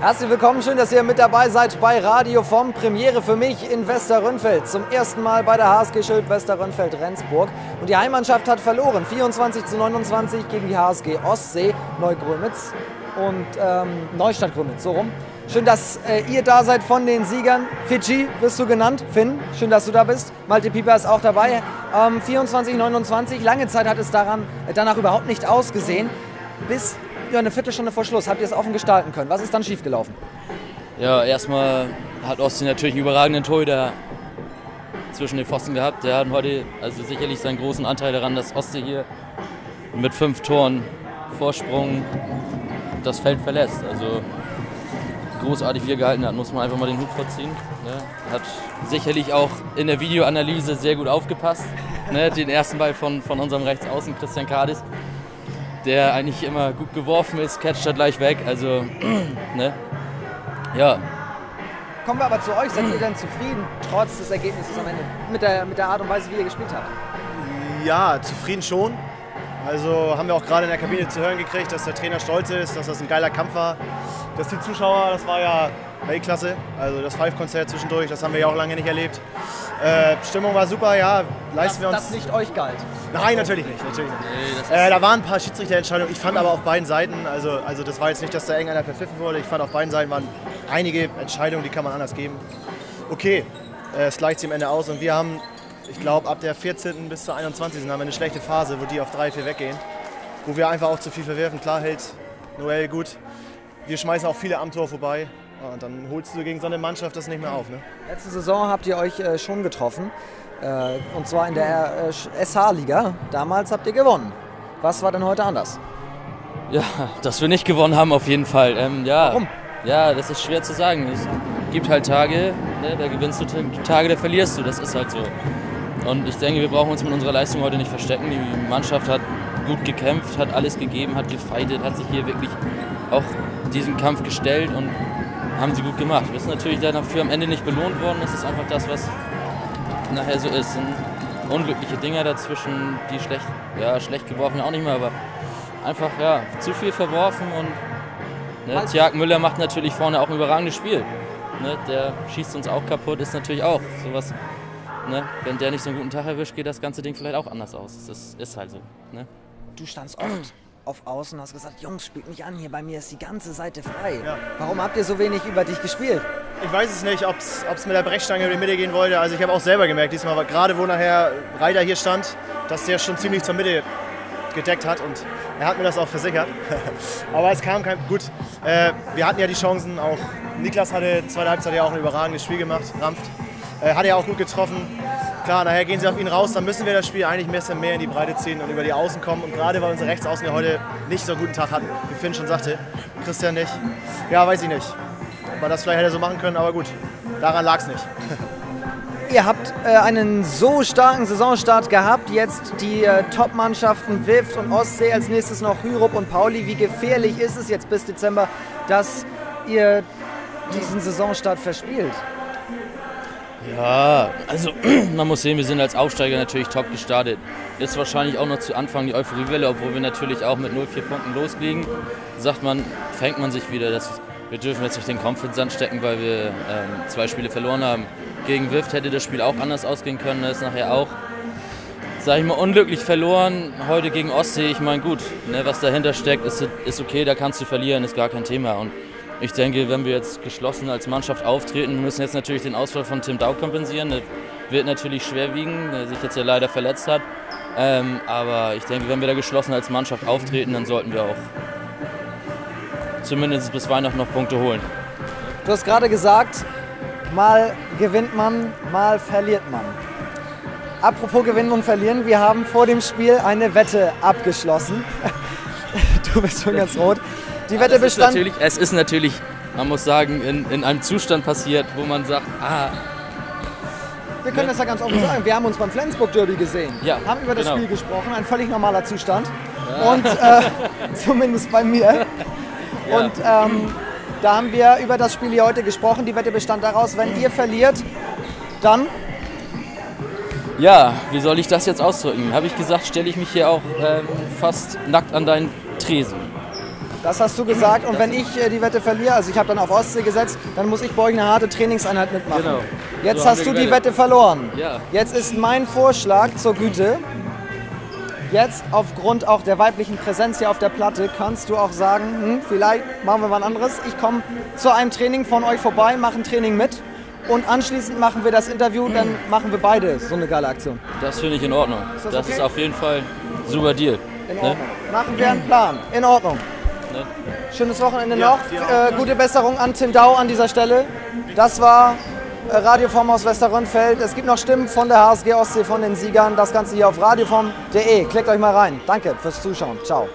Herzlich willkommen, schön, dass ihr mit dabei seid bei Radio vom Premiere für mich in Westerrönfeld. Zum ersten Mal bei der HSG Schild Westerrönfeld Rendsburg. Und die Heimmannschaft hat verloren, 24 zu 29 gegen die HSG Ostsee Neugrömitz und ähm, Neustadt Grömitz, so rum. Schön, dass äh, ihr da seid von den Siegern. Fidschi wirst du genannt. Finn, schön, dass du da bist. Malte Pieper ist auch dabei. Ähm, 24, 29. Lange Zeit hat es daran, äh, danach überhaupt nicht ausgesehen. Bis ja, eine Viertelstunde vor Schluss habt ihr es offen gestalten können. Was ist dann schiefgelaufen? Ja, erstmal hat Ostsee natürlich einen überragenden Torhüter zwischen den Pfosten gehabt. Der hat heute also sicherlich seinen großen Anteil daran, dass Ostsee hier mit fünf Toren Vorsprung das Feld verlässt. Also großartig wie er gehalten hat, muss man einfach mal den Hut vorziehen. Ne? Hat sicherlich auch in der Videoanalyse sehr gut aufgepasst. Ne? Den ersten Ball von, von unserem Rechtsaußen Christian Kadis der eigentlich immer gut geworfen ist, catcht er gleich weg. Also, ne? Ja. Kommen wir aber zu euch. Seid ihr denn zufrieden, trotz des Ergebnisses am Ende, mit der, mit der Art und Weise, wie ihr gespielt habt? Ja, zufrieden schon. Also haben wir auch gerade in der Kabine zu hören gekriegt, dass der Trainer stolz ist, dass das ein geiler Kampf war. Dass die Zuschauer, das war ja Weltklasse. Also das Five-Konzert zwischendurch, das haben wir ja auch lange nicht erlebt. Äh, Stimmung war super, ja, leisten das, wir uns. Das nicht euch galt? Nein, natürlich nicht. Natürlich nicht. Nee, äh, da waren ein paar Schiedsrichterentscheidungen. Ich fand aber auf beiden Seiten, also, also das war jetzt nicht, dass da irgendeiner verpfiffen wurde. Ich fand auf beiden Seiten waren einige Entscheidungen, die kann man anders geben. Okay, äh, es gleicht sich am Ende aus und wir haben, ich glaube, ab der 14. bis zur 21. haben wir eine schlechte Phase, wo die auf 3, 4 weggehen. Wo wir einfach auch zu viel verwerfen. Klar hält Noel gut. Wir schmeißen auch viele am Tor vorbei. Und dann holst du gegen so eine Mannschaft das nicht mehr auf. Ne? Letzte Saison habt ihr euch äh, schon getroffen. Äh, und zwar in der äh, SH-Liga. Damals habt ihr gewonnen. Was war denn heute anders? Ja, dass wir nicht gewonnen haben, auf jeden Fall. Ähm, ja, Warum? Ja, das ist schwer zu sagen. Es gibt halt Tage, ne, da gewinnst du Tage, da verlierst du. Das ist halt so. Und ich denke, wir brauchen uns mit unserer Leistung heute nicht verstecken. Die Mannschaft hat gut gekämpft, hat alles gegeben, hat gefeitet, hat sich hier wirklich auch diesem Kampf gestellt und haben sie gut gemacht. Wir sind natürlich dafür am Ende nicht belohnt worden. Das ist einfach das, was nachher so ist. Sind unglückliche Dinger dazwischen, die schlecht, ja, schlecht geworfen auch nicht mehr, aber einfach ja, zu viel verworfen und ne, Tjag Müller macht natürlich vorne auch ein überragendes Spiel. Ne, der schießt uns auch kaputt, ist natürlich auch sowas. Ne, wenn der nicht so einen guten Tag erwischt, geht das ganze Ding vielleicht auch anders aus. Das ist, ist halt so. Ne? Du standst oft auf Außen und hast gesagt, Jungs, spielt mich an, hier bei mir ist die ganze Seite frei. Ja. Warum habt ihr so wenig über dich gespielt? Ich weiß es nicht, ob es mit der Brechstange über die Mitte gehen wollte. Also ich habe auch selber gemerkt, diesmal, gerade wo nachher Reiter hier stand, dass der schon ziemlich zur Mitte gedeckt hat und er hat mir das auch versichert. Aber es kam kein. Gut, äh, wir hatten ja die Chancen, auch Niklas hatte zweite Halbzeit ja auch ein überragendes Spiel gemacht, Rampft. Äh, hat ja auch gut getroffen. Klar, nachher gehen sie auf ihn raus, dann müssen wir das Spiel eigentlich ein bisschen mehr in die Breite ziehen und über die Außen kommen. Und gerade weil unsere Rechtsaußen ja heute nicht so einen guten Tag hatten, wie Finn schon sagte, Christian nicht. Ja, weiß ich nicht. Ob man das vielleicht hätte so machen können, aber gut, daran lag es nicht. Ihr habt äh, einen so starken Saisonstart gehabt. Jetzt die äh, Top-Mannschaften WIFT und Ostsee, als nächstes noch Hyrup und Pauli. Wie gefährlich ist es jetzt bis Dezember, dass ihr diesen Saisonstart verspielt? Ja, also man muss sehen, wir sind als Aufsteiger natürlich top gestartet. Ist wahrscheinlich auch noch zu Anfang die Euphoriewelle, obwohl wir natürlich auch mit 0-4 Punkten loslegen. Sagt man, fängt man sich wieder. Das, wir dürfen jetzt nicht den Kopf in den Sand stecken, weil wir ähm, zwei Spiele verloren haben. Gegen Wift hätte das Spiel auch anders ausgehen können. Das ist nachher auch, sage ich mal, unglücklich verloren. Heute gegen Ostsee, ich meine, gut, ne, was dahinter steckt, ist, ist okay, da kannst du verlieren, ist gar kein Thema. Und ich denke, wenn wir jetzt geschlossen als Mannschaft auftreten, wir müssen jetzt natürlich den Ausfall von Tim Dau kompensieren. Das wird natürlich schwer wiegen, der sich jetzt ja leider verletzt hat. Ähm, aber ich denke, wenn wir da geschlossen als Mannschaft auftreten, dann sollten wir auch zumindest bis Weihnachten noch Punkte holen. Du hast gerade gesagt, mal gewinnt man, mal verliert man. Apropos gewinnen und verlieren, wir haben vor dem Spiel eine Wette abgeschlossen. Du bist schon ganz rot. Die Wette es bestand. Ist es ist natürlich, man muss sagen, in, in einem Zustand passiert, wo man sagt, ah. Wir können ne? das ja ganz offen sagen. Wir haben uns beim Flensburg Derby gesehen, ja, haben über das genau. Spiel gesprochen, ein völlig normaler Zustand. Ja. Und äh, zumindest bei mir. Ja. Und ähm, da haben wir über das Spiel hier heute gesprochen. Die Wette bestand daraus, wenn ihr verliert, dann ja, wie soll ich das jetzt ausdrücken? Habe ich gesagt, stelle ich mich hier auch ähm, fast nackt an deinen Tresen. Das hast du gesagt. Und wenn ich äh, die Wette verliere, also ich habe dann auf Ostsee gesetzt, dann muss ich bei euch eine harte Trainingseinheit mitmachen. Genau. Jetzt So hast du die. Wette verloren. Ja. Jetzt ist mein Vorschlag zur Güte. Jetzt aufgrund auch der weiblichen Präsenz hier auf der Platte kannst du auch sagen, hm, vielleicht machen wir mal ein anderes. Ich komme zu einem Training von euch vorbei, mache ein Training mit und anschließend machen wir das Interview, dann machen wir beide so eine geile Aktion. Das finde ich in Ordnung. das das okay? ist auf jeden Fall ein super Deal. In Ne? Ordnung. Machen wir einen Plan. In Ordnung. Ne? Schönes Wochenende Ja, noch. Äh, gute Besserung an Tim Dau an dieser Stelle. Das war äh, Radioform aus Westerrönfeld. Es gibt noch Stimmen von der HSG Ostsee, von den Siegern. Das Ganze hier auf radioform.de. Klickt euch mal rein. Danke fürs Zuschauen. Ciao.